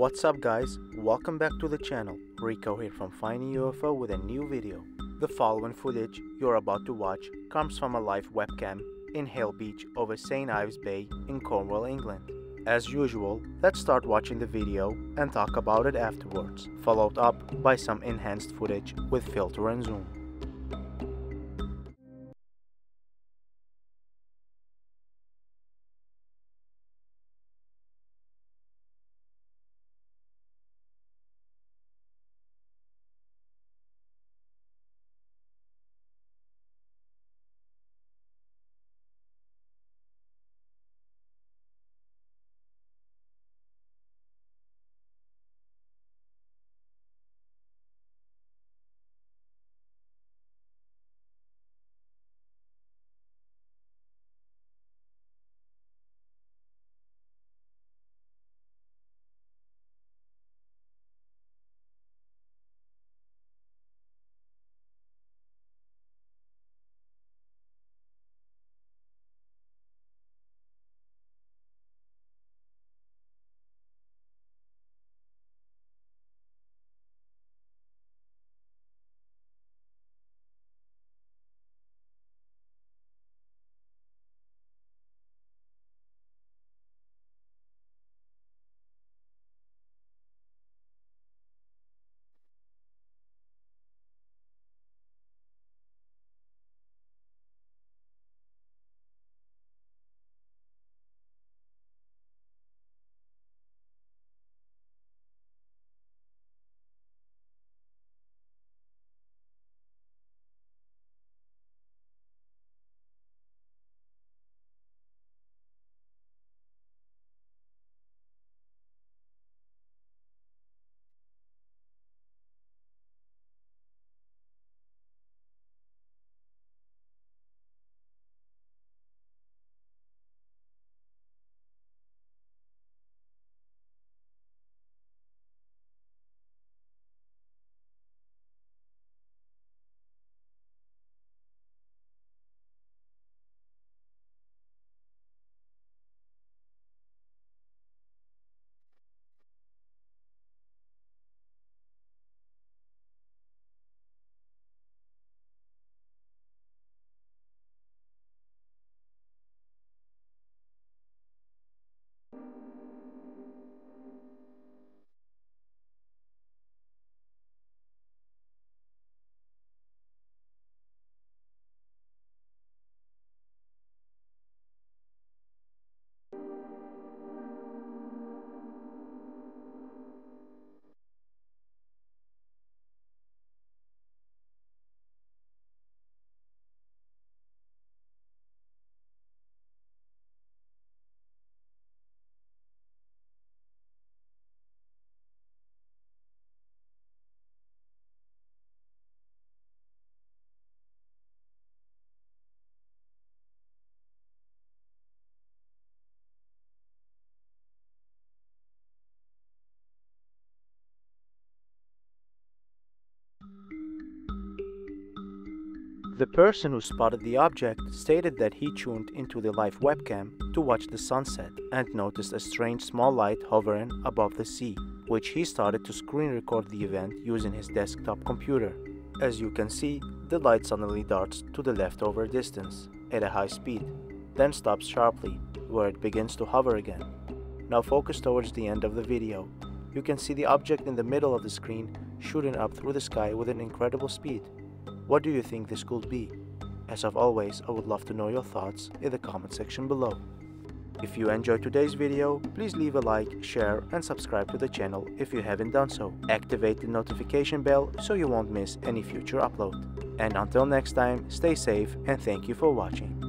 What's up guys, welcome back to the channel, Rico here from Finding UFO with a new video. The following footage you're about to watch comes from a live webcam in Hayle Beach over St. Ives Bay in Cornwall, England. As usual, let's start watching the video and talk about it afterwards, followed up by some enhanced footage with filter and zoom. The person who spotted the object stated that he tuned into the live webcam to watch the sunset and noticed a strange small light hovering above the sea, which he started to screen record the event using his desktop computer. As you can see, the light suddenly darts to the leftover distance at a high speed, then stops sharply, where it begins to hover again. Now focus towards the end of the video. You can see the object in the middle of the screen shooting up through the sky with an incredible speed. What do you think this could be? As of always, I would love to know your thoughts in the comment section below. If you enjoyed today's video, please leave a like, share and subscribe to the channel if you haven't done so. Activate the notification bell so you won't miss any future upload. And until next time, stay safe and thank you for watching.